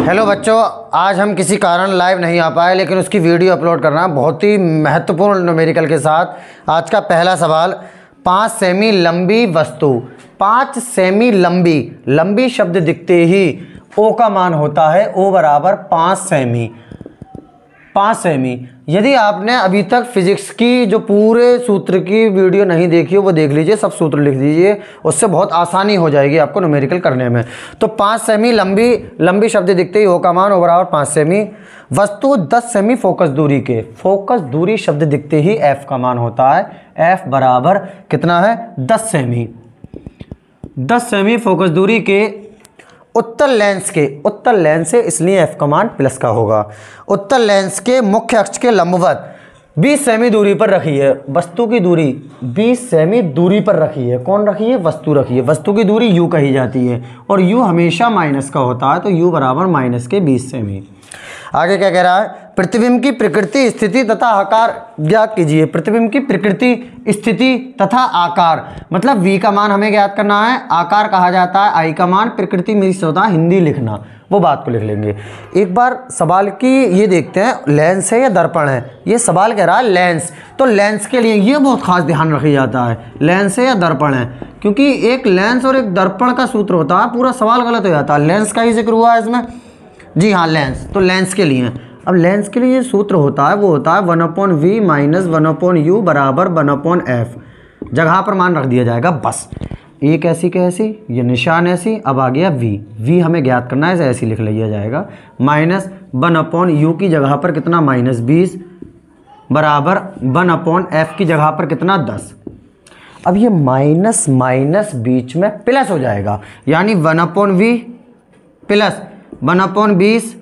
Hello बच्चों। आज हम किसी कारण लाइव नहीं आ पाए, लेकिन उसकी वीडियो अपलोड करना बहुत ही महत्वपूर्ण न्यूमेरिकल के साथ। आज का पहला सवाल, पाँच सेमी लंबी वस्तु। पाँच सेमी लंबी। लंबी शब्द दिखते ही ओ का मान होता है ओ बराबर पाँच सेमी पाँच सेमी यदि आपने अभी तक फिजिक्स की जो पूरे सूत्र की वीडियो नहीं देखी हो, वो देख लीजिए, सब सूत्र लिख दीजिए, उससे बहुत आसानी हो जाएगी आपको न्यूमेरिकल करने में। तो पाँच सेमी लंबी लंबी शब्द दिखते ही हो का मान बराबर पाँच सेमी वस्तु दस सेमी फोकस दूरी के। फोकस दूरी शब्द दिखते ही एफ़ का मान होता है। एफ़ बराबर कितना है? दस सेमी दस सेमी फोकस दूरी के उत्तर लेंस के उत्तर लेंस से इसलिए एफ़ कमान प्लस का होगा। उत्तर लेंस के मुख्य अक्ष के लंबवत 20 सेमी दूरी पर रखी है। वस्तु की दूरी 20 सेमी दूरी पर रखी है। कौन रखी है? वस्तु रखी है। वस्तु की दूरी यू कही जाती है और यू हमेशा माइनस का होता है तो यू बराबर माइनस के 20 सेमी। आगे क्या कह रहा है? प्रतिबिंब की प्रकृति, स्थिति तथा आकार, ज्ञात कीजिए। प्रतिबिंब की प्रकृति, स्थिति तथा आकार। मतलब वी का मान हमें ज्ञात करना है। आकार कहा जाता है आई का मान प्रकृति मेरी है हिंदी लिखना। वो बात को लिख लेंगे। एक बार सवाल की ये देखते हैं, लेंस है या दर्पण है? ये सवाल कह रहा है लेंस। तो लेंस के लिए ये बहुत खास ध्यान रखा जाता है। लेंस है या दर्पण है? क्योंकि एक लेंस और एक दर्पण का सूत्र होता है, पूरा सवाल गलत हो जाता है। लेंस का ही ज़िक्र हुआ है इसमें। जी हाँ लेंस तो लेंस के लिए. अब लेंस के लिए सूत्र होता है, वो होता है one upon v minus one upon u बराबर वन अपॉन एफ़ जगह पर मान रख दिया जाएगा, बस. एक ऐसी? कैसी ये निशान ऐसी, अब आ गया वी वी हमें ज्ञात करना है ऐसे लिख लिया जाएगा. माइनस वन अपॉन यू की जगह पर कितना? माइनस बीस. बराबर वन अपॉन एफ़ की जगह पर कितना? दस. अब ये माइनस माइनस बीच में प्लस हो जाएगा. यानी one upon v plus one upon बीस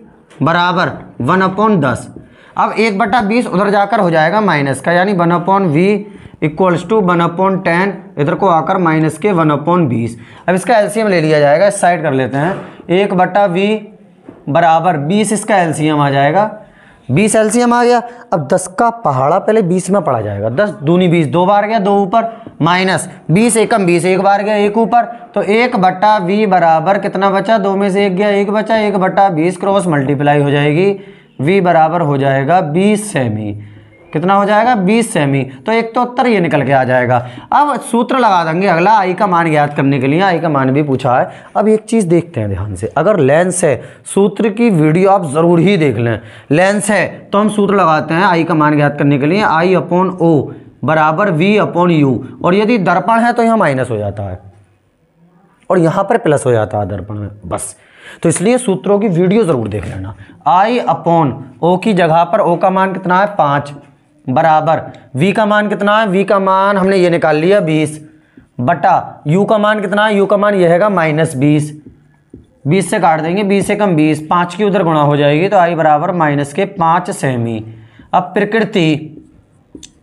बराबर वन अपॉन दस। अब एक बटा बीस उधर जाकर हो जाएगा माइनस का, यानी one upon v equals to one upon ten, इधर को आकर माइनस के वन अपॉन बीस। अब इसका एलसीएम ले लिया जाएगा, साइड कर लेते हैं। एक बटा वी बराबर बीस, इसका एलसीएम आ जाएगा। बीस एल्सियम आ गया। अब दस का पहाड़ा पहले बीस में पड़ा जाएगा। दस दूनी बीस, दो बार गया, दो ऊपर, माइनस। बीस एकम बीस, एक बार गया, एक ऊपर। तो एक बट्टा वी बराबर कितना बचा? दो में से एक गया, एक बचा, एक बट्टा बीस क्रॉस मल्टीप्लाई हो जाएगी। वी बराबर हो जाएगा बीस सेमी। कितना हो जाएगा? 20 सेमी तो एक तो उत्तर ये निकल के आ जाएगा। अब सूत्र लगा देंगे। अगला आई का मान ज्ञात करने के लिए आई का मान भी पूछा है। अब एक चीज़ देखते हैं ध्यान से। अगर लेंस है, सूत्र की वीडियो आप ज़रूर ही देख लें। लेंस है तो हम सूत्र लगाते हैं आई का मान ज्ञात करने के लिए। आई अपॉन ओ बराबर वी अपॉन यू और यदि दर्पण है तो यहाँ माइनस हो जाता है। और यहाँ पर प्लस हो जाता है दर्पण में। बस। तो इसलिए सूत्रों की वीडियो ज़रूर देख लेना। आई अपॉन ओ की जगह पर ओ का मान कितना है? पाँच। बराबर। V का मान कितना है? V का मान हमने ये निकाल लिया 20 बटा u का मान कितना है? U का मान यह है माइनस बीस। बीस से काट देंगे, बीस से कम बीस, पाँच की उधर गुणा हो जाएगी तो आई बराबर माइनस के पाँच सेमी। अब प्रकृति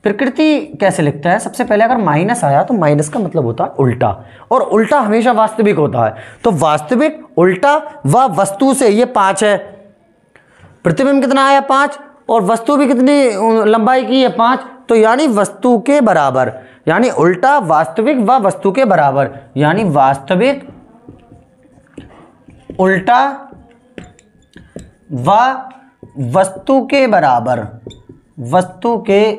प्रकृति कैसे लिखता है? सबसे पहले अगर माइनस आया तो माइनस का मतलब होता है उल्टा, और उल्टा हमेशा वास्तविक होता है। तो वास्तविक, उल्टा व वा वस्तु से ये पाँच है। प्रतिबिंब कितना आया? पाँच। और वस्तु भी कितनी लंबाई की है? पाँच। तो यानी वस्तु के बराबर, यानी उल्टा वास्तविक व वस्तु के बराबर, यानी वास्तविक उल्टा व वस्तु के बराबर, वस्तु के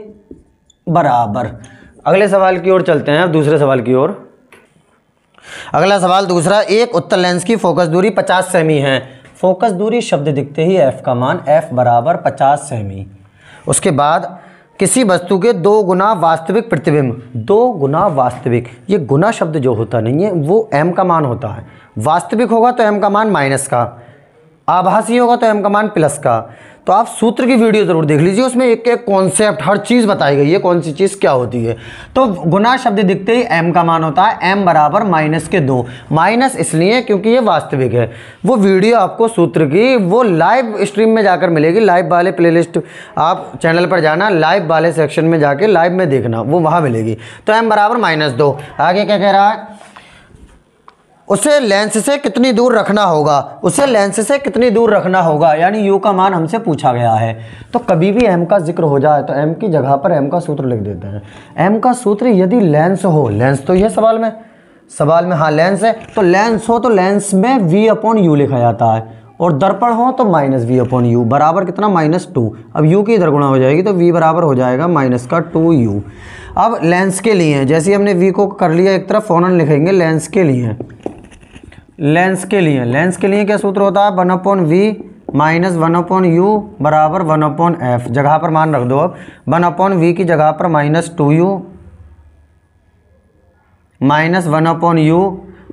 बराबर। अगले सवाल की ओर चलते हैं, अब दूसरे सवाल की ओर। अगला सवाल, दूसरा, एक उत्तर लेंस की फोकस दूरी 50 सेमी है। फोकस दूरी शब्द दिखते ही एफ़ का मान एफ़ बराबर पचास सेमी उसके बाद किसी वस्तु के दो गुना वास्तविक प्रतिबिंब, दो गुना वास्तविक। ये गुना शब्द जो होता नहीं है, वो एम का मान होता है। वास्तविक होगा तो एम का मान माइनस का, आभासी होगा तो एम का मान प्लस का। तो आप सूत्र की वीडियो ज़रूर देख लीजिए, उसमें एक एक कॉन्सेप्ट हर चीज़ बताई गई है, कौन सी चीज़ क्या होती है। तो गुना शब्द दिखते ही एम का मान होता है एम बराबर माइनस के दो। माइनस इसलिए क्योंकि ये वास्तविक है। वो वीडियो आपको सूत्र की, वो लाइव स्ट्रीम में जाकर मिलेगी। लाइव वाले प्लेलिस्ट आप चैनल पर जाना लाइव वाले सेक्शन में जाके लाइव में देखना, वो वहाँ मिलेगी। तो एम बराबर माइनस दो। आगे क्या कह रहा है? उसे लेंस से कितनी दूर रखना होगा? उसे लेंस से कितनी दूर रखना होगा? यानी यू का मान हमसे पूछा गया है। तो कभी भी एम का ज़िक्र हो जाए तो एम की जगह पर एम का सूत्र लिख देते हैं। एम का सूत्र यदि लेंस हो लेंस तो यह सवाल में सवाल में हाँ लेंस है। तो लेंस हो तो लेंस में वी अपॉन यू लिखा जाता है। और दर्पण हो तो माइनस वी अपॉन यू बराबर कितना? माइनस टू अब यू की इधर गुणा हो जाएगी तो वी बराबर हो जाएगा माइनस का टू यू अब लेंस के लिए, जैसे हमने वी को कर लिया, एक तरफ़ फोनन लिखेंगे लेंस के लिए। लेंस के लिए। लेंस के लिए क्या सूत्र होता है? One upon v minus one upon u बराबर वन अपॉन एफ़ जगह पर मान रख दो अब। वन अपॉन वी की जगह पर minus two u minus one upon u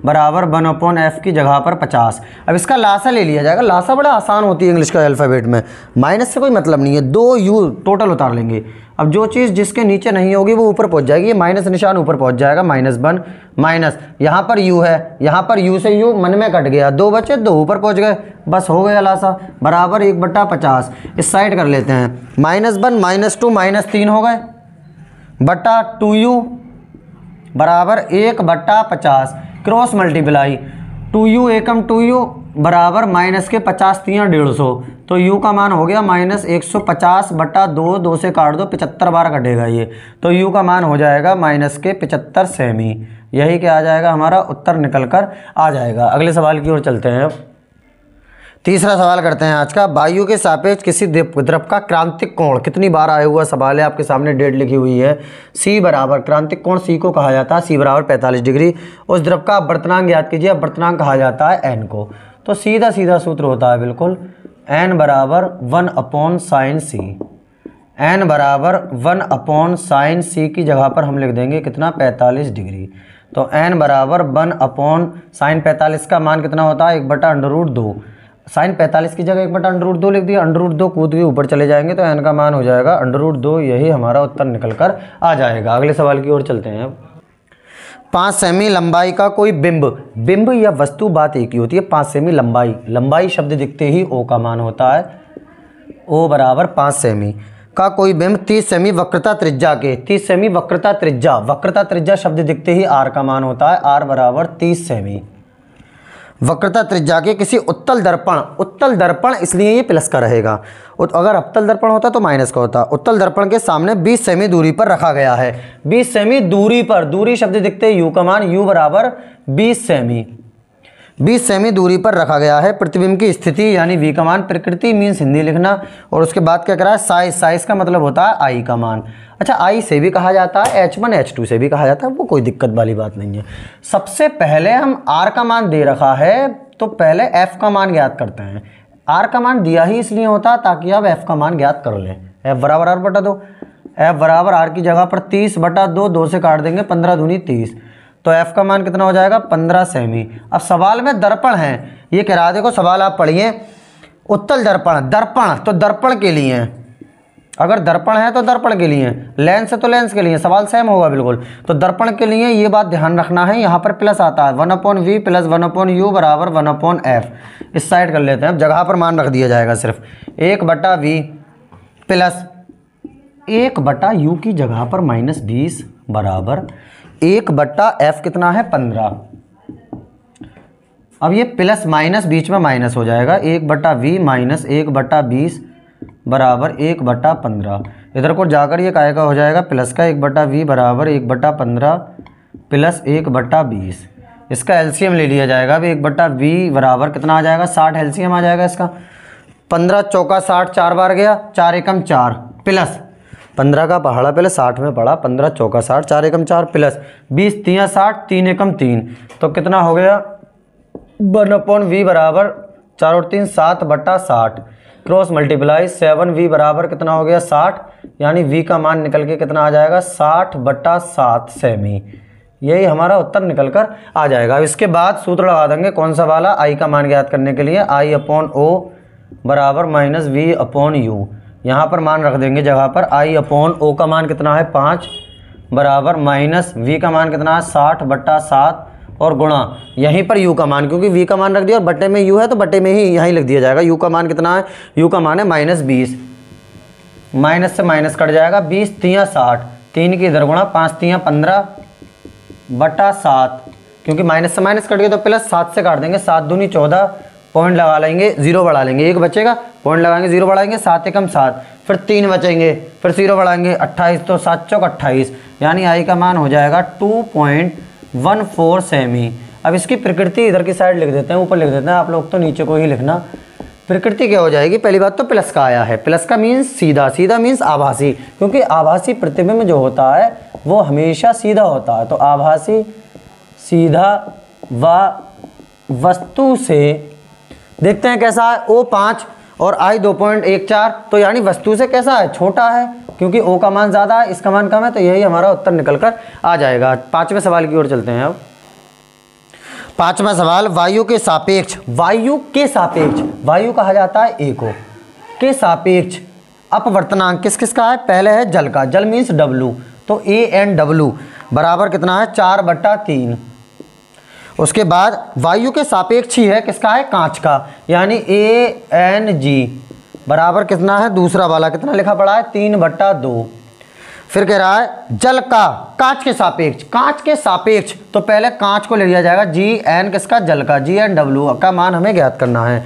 बराबर वन अपॉन एफ़ की जगह पर पचास। अब इसका लासा ले लिया जाएगा। लासा बड़ा आसान होती है इंग्लिश का अल्फ़ाबेट में। माइनस से कोई मतलब नहीं है। दो यू टोटल उतार लेंगे। अब जो चीज़ जिसके नीचे नहीं होगी, वो ऊपर पहुँच जाएगी। ये माइनस निशान ऊपर पहुँच जाएगा। Minus one, minus. यहाँ पर यू है। यहाँ पर यू से यू मन में कट गया। दो बचे, दो ऊपर पहुँच गए। बस हो गया लासा। बराबर एक बट्टा पचास। इस साइड कर लेते हैं। Minus one, minus two, minus तीन हो गए। बट्टा टू यू बराबर एक बट्टा पचास क्रॉस मल्टीप्लाई टू यू एकम टू यू बराबर माइनस के पचास तियाँ डेढ़ सौ। तो यू का मान हो गया माइनस एक सौ पचास बट्टा दो दो से काट दो, पिचहत्तर बार कटेगा ये। तो यू का मान हो जाएगा माइनस के पिचहत्तर सेमी। यही क्या आ जाएगा, हमारा उत्तर निकल कर आ जाएगा। अगले सवाल की ओर चलते हैं। अब तीसरा सवाल करते हैं आज का। वायु के सापेक्ष किसी द्रव का क्रांतिक कोण? कितनी बार आया हुआ सवाल है, आपके सामने डेट लिखी हुई है। सी बराबर, क्रांतिक कोण सी को कहा जाता है सी बराबर पैंतालीस डिग्री। उस द्रव का वर्तनांक याद कीजिए, अब वर्तनांक कहा जाता है एन को। तो सीधा सीधा सूत्र होता है बिल्कुल। एन बराबर one upon sine c n बराबर वन अपॉन साइन सी की जगह पर हम लिख देंगे कितना? पैंतालीस डिग्री। तो एन बराबर वन अपॉन साइन पैंतालीस का मान कितना होता है? एक बटा अंडर रूट दो। साइन पैंतालीस की जगह एक बटा अंडर दो लिख दिया। अंडर रूट दो कूद के ऊपर चले जाएँगे तो एन का मान हो जाएगा। अंडर रूट दो, यही हमारा उत्तर निकल कर आ जाएगा। अगले सवाल की ओर चलते हैं। पाँच सेमी लंबाई का कोई बिंब। बिंब या वस्तु बात एक ही होती है। पाँच सेमी लंबाई। लंबाई शब्द दिखते ही ओ का मान होता है। ओ बराबर पाँच सेमी का कोई बिंब। तीस सेमी वक्रता त्रिज्या के। तीस सेमी वक्रता त्रिज्या। वक्रता त्रिज्या शब्द दिखते ही आर का मान होता है। आर बराबर तीस सेमी वक्रता त्रिज्या के किसी उत्तल दर्पण उत्तल दर्पण इसलिए ये प्लस का रहेगा। अगर अवतल दर्पण होता तो माइनस का होता। उत्तल दर्पण के सामने 20 सेमी दूरी पर रखा गया है। 20 सेमी दूरी पर, दूरी शब्द दिखते यू का मान यू बराबर 20 सेमी। 20 सेमी दूरी पर रखा गया है। प्रतिबिंब की स्थिति, यानी वी का मान, प्रकृति मीन्स हिंदी लिखना, और उसके बाद क्या करा है? साइज़ साइज़ का मतलब होता है आई का मान। अच्छा आई से भी कहा जाता है एच वन एच टू से भी कहा जाता है, वो कोई दिक्कत वाली बात नहीं है। सबसे पहले हम आर का मान दे रखा है तो पहले एफ़ का मान ज्ञात करते हैं। आर का मान दिया ही इसलिए होता ताकि आप एफ़ का मान ज्ञात कर लें। एफ़ बराबर आर बटा दो। एफ़ बराबर आर की जगह पर तीस बटा दो दो से काट देंगे, पंद्रह दूनी तीस। तो एफ़ का मान कितना हो जाएगा? पंद्रह सेमी। अब सवाल में दर्पण है। ये कह रहा देखो, सवाल आप पढ़िए। उत्तल दर्पण दर्पण तो दर्पण के लिए। अगर दर्पण है तो दर्पण के लिए। लेंस है तो लेंस के लिए। सवाल सेम होगा बिल्कुल। तो दर्पण के लिए ये बात ध्यान रखना है। यहाँ पर प्लस आता है। One upon v plus one upon u बराबर वन अपॉन एफ़ इस साइड कर लेते हैं। अब जगह पर मान रख दिया जाएगा सिर्फ़। एक बटा वी प्लस एक बटा यू की जगह पर माइनस बीस बराबर एक बट्टा एफ़ कितना है? पंद्रह। अब ये प्लस माइनस बीच में माइनस हो जाएगा। एक बट्टा वी माइनस एक बट्टा बीस बराबर एक बट्टा पंद्रह। इधर को जाकर ये काय का हो जाएगा? प्लस का एक बट्टा वी बराबर एक बट्टा पंद्रह प्लस एक बट्टा बीस। इसका एलसीएम ले लिया जाएगा। अभी एक बट्टा वी बराबर कितना आ जाएगा? साठ एलसीएम आ जाएगा इसका। पंद्रह चौका साठ, चार बार गया। चार एकम चार। प्लस पंद्रह का पहाड़ा पहले साठ में पड़ा, पंद्रह चौका साठ, चार एकम चार प्लस बीस, तिया साठ, तीन एकम तीन। तो कितना हो गया? वन अपॉन वी बराबर चार और तीन, सात बट्टा साठ। क्रॉस मल्टीप्लाई सेवन वी बराबर कितना हो गया? साठ। यानी वी का मान निकल के कितना आ जाएगा? साठ बट्टा सात सेमी यही हमारा उत्तर निकल कर आ जाएगा। इसके बाद सूत्र लगा देंगे कौन सा वाला? आई का मान ज्ञात करने के लिए आई अपॉन ओ बराबर माइनस वी अपॉन यू यहाँ पर मान रख देंगे जगह पर आई अपॉन ओ का मान कितना है? पाँच बराबर माइनस वी का मान कितना है? साठ बट्टा सात और गुणा। यहीं पर यू का मान, क्योंकि वी का मान रख दिया और बट्टे में यू है तो बट्टे में ही यहीं लिख दिया जाएगा। यू का मान कितना है? यू का मान है माइनस बीस। माइनस से माइनस कट जाएगा। बीस तियाँ साठ। तीन की इधर गुणा, पाँच तियाँ पंद्रह बटा सात। क्योंकि माइनस से माइनस कट गया तो प्लस सात से काट देंगे। सात दूनी चौदह। पॉइंट लगा लेंगे, ज़ीरो बढ़ा लेंगे। एक बचेगा। पॉइंट लगाएँगे, ज़ीरो बढ़ाएँगे, सात एकम सात, फिर तीन बचेंगे, फिर ज़ीरो बढ़ाएँगे, अट्ठाईस तो सात चौक अट्ठाईस, यानी आई का मान हो जाएगा टू पॉइंट वन फोर सेमी अब इसकी प्रकृति इधर की साइड लिख देते हैं, ऊपर लिख देते हैं, आप लोग तो नीचे को ही लिखना। प्रकृति क्या हो जाएगी? पहली बात तो प्लस का आया है। प्लस का मीन्स सीधा सीधा मीन्स आभासी, क्योंकि आभासी प्रतिबिंब जो होता है, वो हमेशा सीधा होता है। तो आभासी सीधा व, वस्तु से देखते हैं कैसा है, ओ पाँच और आई दो पॉइंट एक चार तो यानी वस्तु से कैसा है? छोटा है, क्योंकि ओ का मान ज़्यादा है, इसका मान कम है तो यही हमारा उत्तर निकल कर आ जाएगा। पाँचवें सवाल की ओर चलते हैं अब। पांचवा सवाल, वायु के सापेक्ष, वायु के सापेक्ष, वायु कहा जाता है ए को, के सापेक्ष, अपवर्तनांक किस किस का है? पहले है जल का, जल मीन्स डब्लू तो ए एन डब्लू बराबर कितना है? चार बट्टा तीन। उसके बाद वायु के सापेक्ष ही है, किसका है? कांच का। यानी ए एन जी बराबर कितना है? दूसरा वाला। कितना लिखा पड़ा है? तीन बट्टा दो। फिर कह रहा है, जल का, कांच के सापेक्ष। कांच के सापेक्ष तो पहले कांच को ले लिया जाएगा। जी एन किसका? जल का। जी एन डब्ल्यू का मान हमें ज्ञात करना है।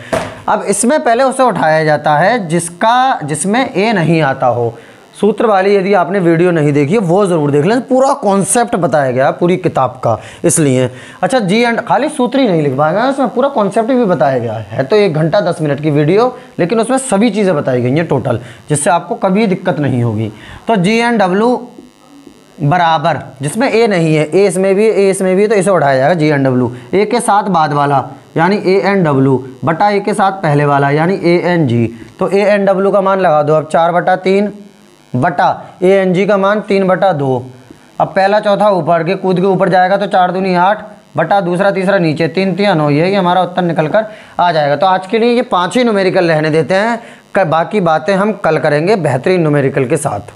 अब इसमें पहले उसे उठाया जाता है जिसका, जिसमें ए नहीं आता हो। सूत्र वाली यदि आपने वीडियो नहीं देखी है, वो ज़रूर देख लें। पूरा कॉन्सेप्ट बताया गया पूरी किताब का, इसलिए। अच्छा जी एंड खाली सूत्र ही नहीं लिख पाएगा उसमें पूरा कॉन्सेप्ट भी बताया गया है। तो एक घंटा दस मिनट की वीडियो, लेकिन उसमें सभी चीज़ें बताई गई हैं टोटल जिससे आपको कभी दिक्कत नहीं होगी। तो जी एन डब्ल्यू बराबर, जिसमें ए नहीं है ए इसमें भी ए इसमें भी तो इसे उठाया जाएगा जी एन डब्ल्यू ए के साथ बाद वाला, यानी ए एन डब्ल्यू बटा ए के साथ पहले वाला, यानी ए एन जी तो ए एन डब्ल्यू का मान लगा दो, अब चार बटा तीन बटा ए एन जी का मान तीन बटा दो। अब पहला चौथा ऊपर, के कूद के ऊपर जाएगा तो चार दूनी आठ, बटा दूसरा तीसरा नीचे, तीन तीन हो यही हमारा उत्तर निकल कर आ जाएगा। तो आज के लिए ये पाँच ही न्यूमेरिकल रहने देते हैं। बाकी बातें हम कल करेंगे बेहतरीन न्यूमेरिकल के साथ।